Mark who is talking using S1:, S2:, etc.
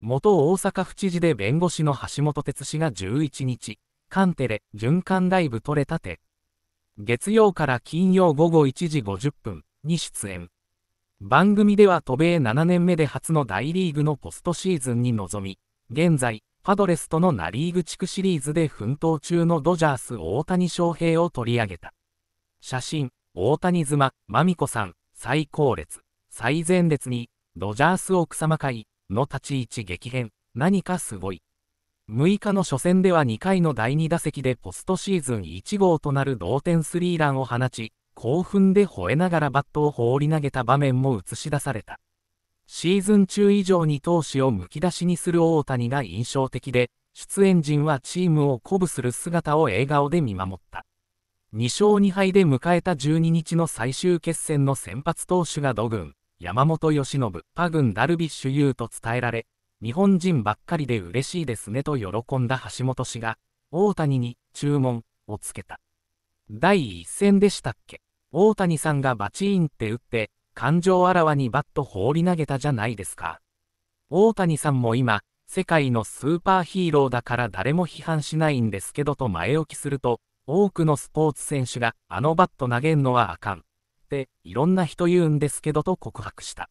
S1: 元大阪府知事で弁護士の橋本哲氏が11日、カンテレ、循環ライブ取れたて。月曜から金曜午後1時50分に出演。番組では渡米7年目で初の大リーグのポストシーズンに臨み、現在、パドレスとのナリーグ地区シリーズで奮闘中のドジャース大谷翔平を取り上げた。写真、大谷妻、まみこさん、最高列、最前列に、ドジャース奥様会の立ち位置激変、何かすごい。6日の初戦では2回の第2打席でポストシーズン1号となる同点スリーランを放ち、興奮で吠えながらバットを放り投げた場面も映し出された。シーズン中以上に投手をむき出しにする大谷が印象的で、出演陣はチームを鼓舞する姿を笑顔で見守った。2勝2敗で迎えた12日の最終決戦の先発投手が土軍、山本由伸、パ軍ダルビッシュ有と伝えられ、日本人ばっかりで嬉しいですねと喜んだ橋本氏が、大谷に注文をつけた。第一戦でしたっけ？大谷さんがバチーンって打って、感情あらわにバット放り投げたじゃないですか。大谷さんも今、世界のスーパーヒーローだから誰も批判しないんですけどと前置きすると、多くのスポーツ選手があのバット投げんのはあかん。っていろんな人言うんですけどと告白した。